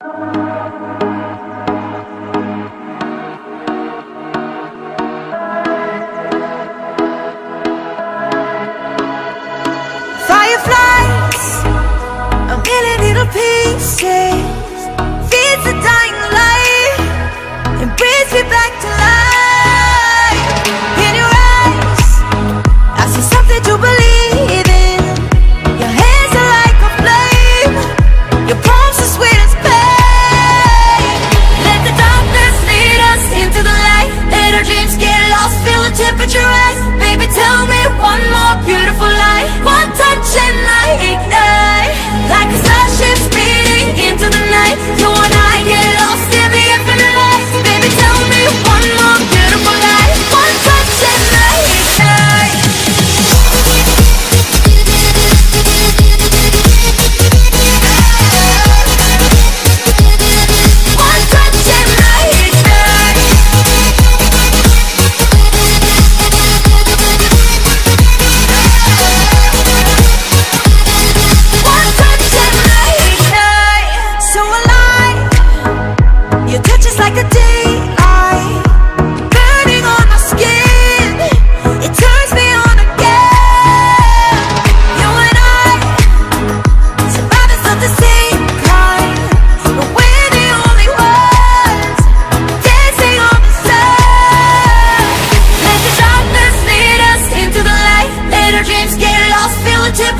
Fireflies, a million little pieces.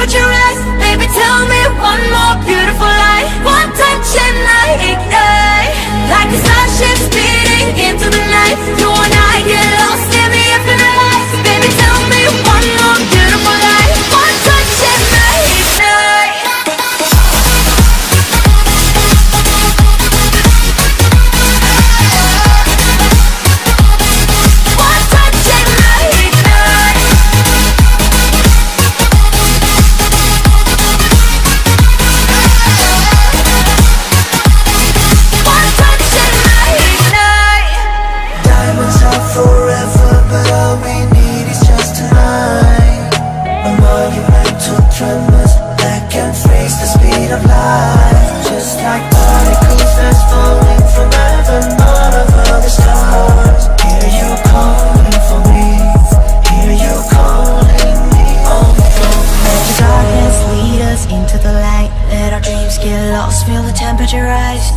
Put your ass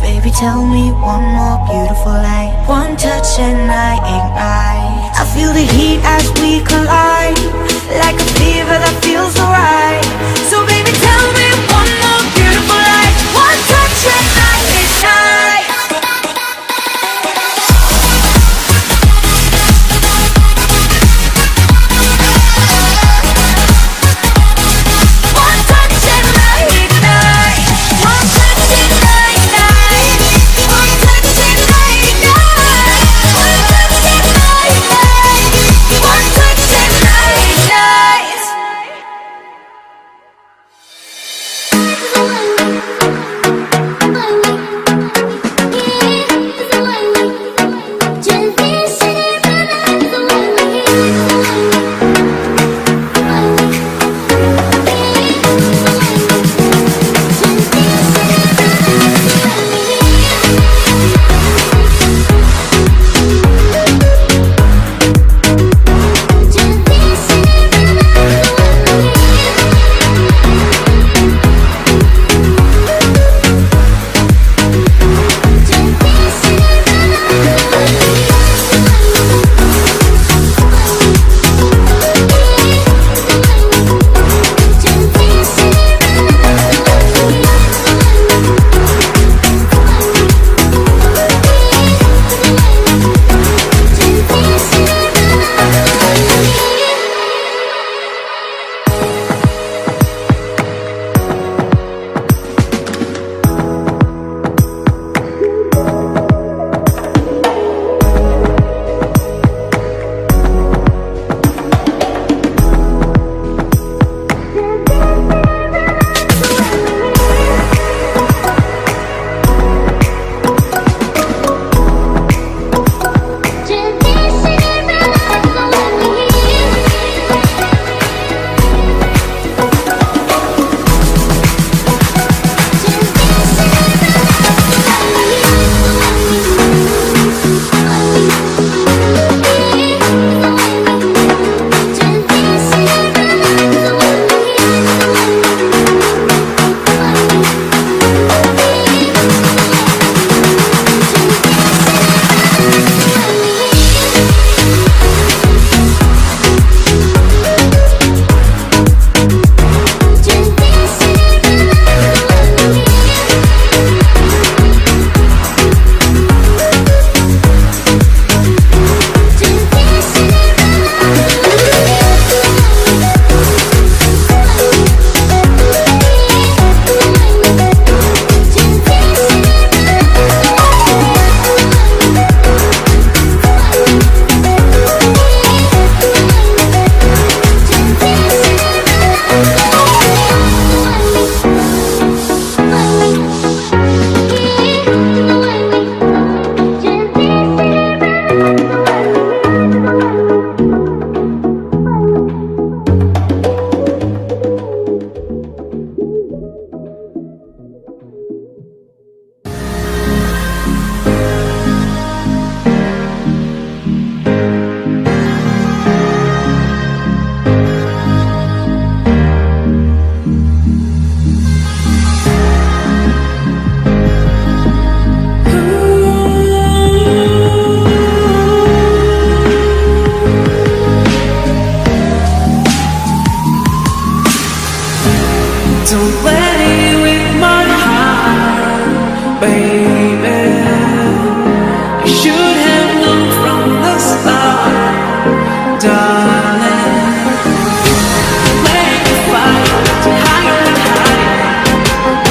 Baby, tell me one more beautiful lie. One touch and I ignite. I feel the heat as we collide. Like a fever that feels alright.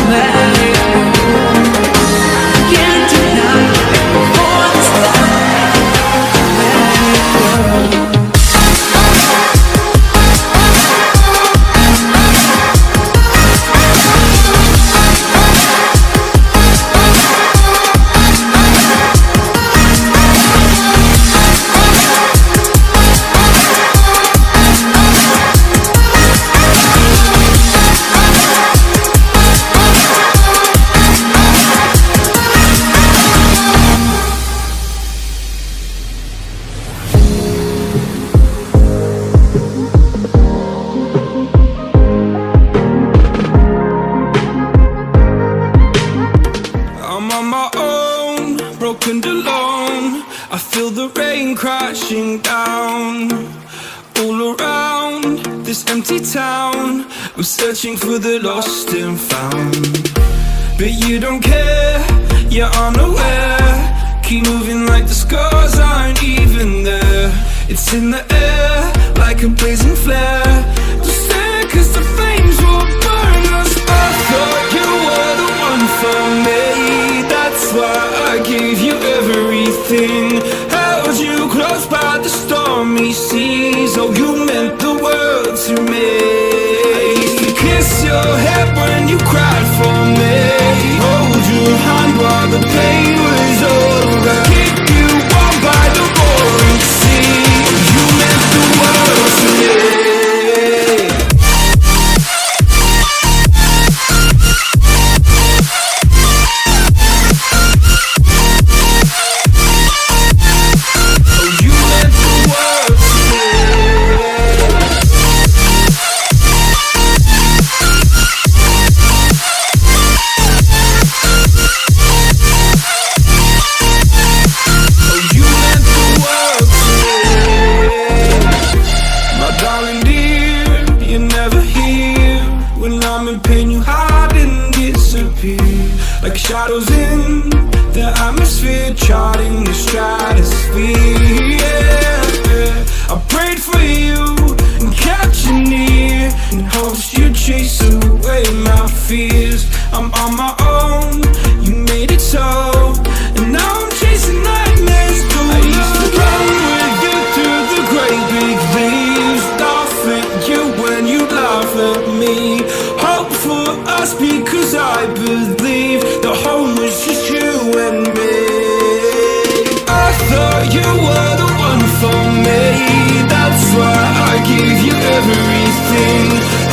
It go. Crashing down all around this empty town. I'm searching for the lost and found. But you don't care, you're unaware. Keep moving like the scars aren't even there. It's in the air like a blazing flare. Just the flames will burn us. I thought you were the one for me. That's why I gave you everything. Oh, you atmosphere, charting the stratosphere. Yeah. I prayed for you and kept you near in hopes you'd chase away my fears. I'm on my own, you made it so. And now I'm chasing nightmares too. I used to run with you through the great big leaves. Laugh at you when you laugh at me. Hope for us because I believe everything.